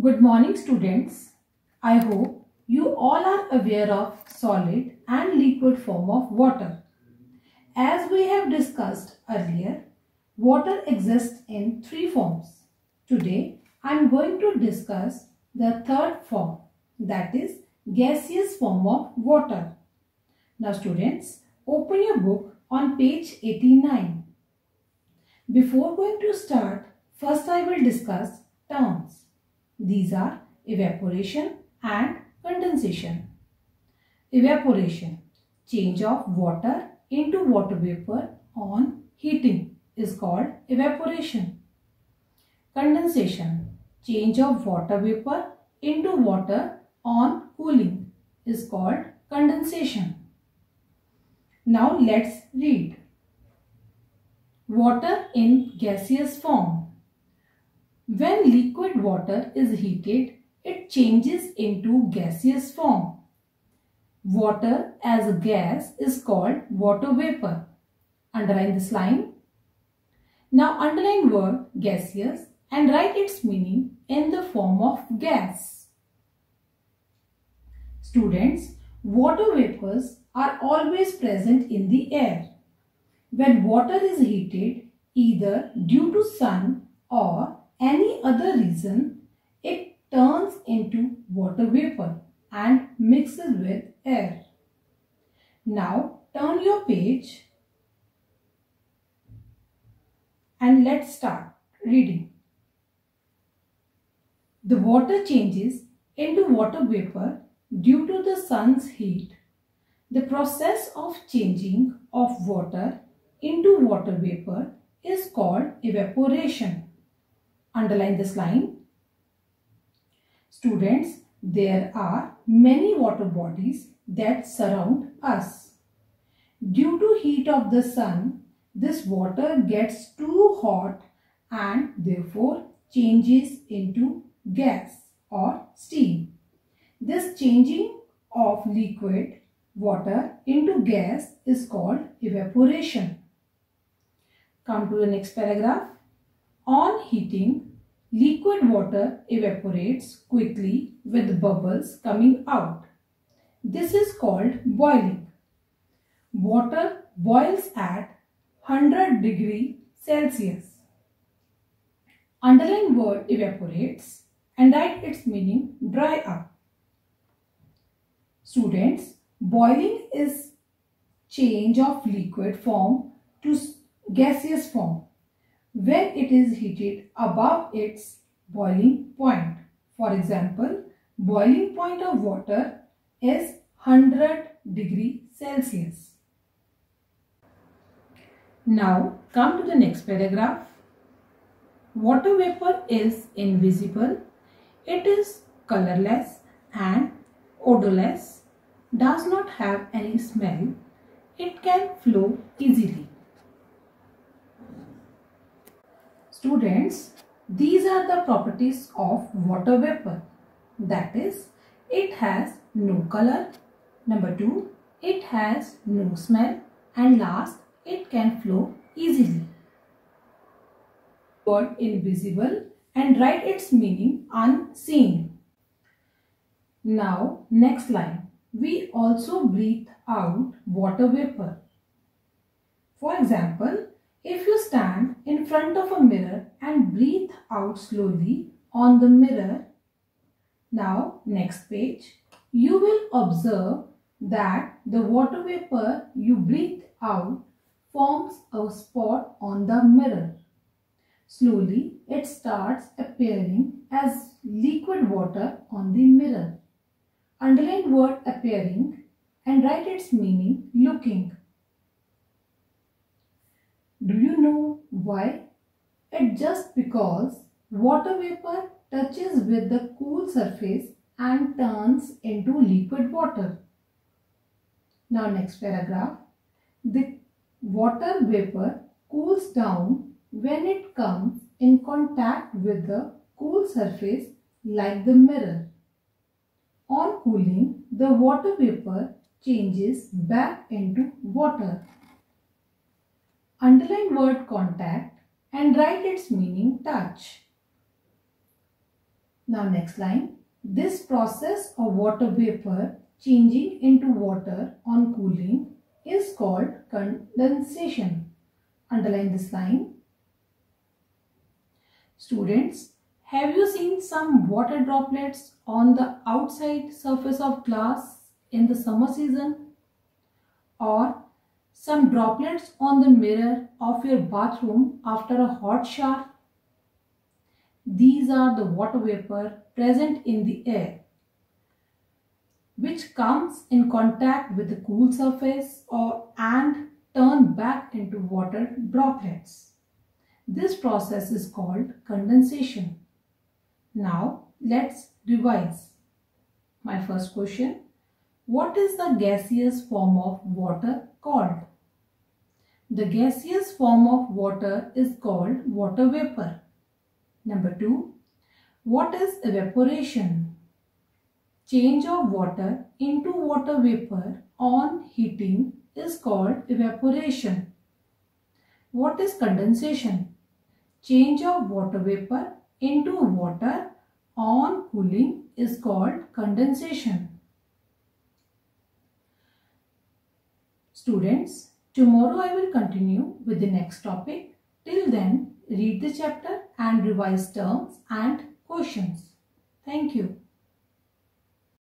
Good morning students. I hope you all are aware of solid and liquid form of water. As we have discussed earlier, water exists in three forms. Today I am going to discuss the third form that is gaseous form of water. Now students, open your book on page 89. Before going to start, first I will discuss terms. These are evaporation and condensation. Evaporation, change of water into water vapor on heating is called evaporation. Condensation, change of water vapor into water on cooling is called condensation. Now let's read. Water in gaseous form. When liquid water is heated, it changes into gaseous form. Water as a gas is called water vapor. Underline this line. Now underline word gaseous and write its meaning in the form of gas. Students, water vapors are always present in the air. When water is heated, either due to sun or any other reason, it turns into water vapor and mixes with air. Now turn your page and let's start reading. The water changes into water vapor due to the sun's heat. The process of changing of water into water vapor is called evaporation. Underline this line. Students, there are many water bodies that surround us. Due to heat of the sun, this water gets too hot and therefore changes into gas or steam. This changing of liquid water into gas is called evaporation. Come to the next paragraph. On heating, liquid water evaporates quickly with bubbles coming out. This is called boiling. Water boils at 100 degree Celsius. Underline word evaporates and write its meaning dry up. Students, boiling is change of liquid form to gaseous form when it is heated above its boiling point. For example, boiling point of water is 100 degree Celsius. Now come to the next paragraph. Water vapor is invisible. It is colorless and odorless, does not have any smell. It can flow easily. Students, these are the properties of water vapor. That is, it has no color. Number two, it has no smell. And last, it can flow easily. Word invisible and write its meaning unseen. Now, next line. We also breathe out water vapor. For example, if you stand in front of a mirror and breathe out slowly on the mirror, now next page, you will observe that the water vapor you breathe out forms a spot on the mirror. Slowly, it starts appearing as liquid water on the mirror. Underline word appearing and write its meaning looking. Do you know why? It's just because water vapor touches with the cool surface and turns into liquid water. Now next paragraph. The water vapor cools down when it comes in contact with the cool surface like the mirror. On cooling, the water vapor changes back into water. Underline word contact and write its meaning touch. Now next line. This process of water vapor changing into water on cooling is called condensation. Underline this line. Students, have you seen some water droplets on the outside surface of glass in the summer season? Or some droplets on the mirror of your bathroom after a hot shower? These are the water vapor present in the air which comes in contact with the cool surface or and turn back into water droplets. This process is called condensation. Now let's revise. My first question. What is the gaseous form of water called? The gaseous form of water is called water vapor. Number 2. What is evaporation? Change of water into water vapor on heating is called evaporation. What is condensation? Change of water vapor into water on cooling is called condensation. Students, tomorrow I will continue with the next topic. Till then, read the chapter and revise terms and questions. Thank you.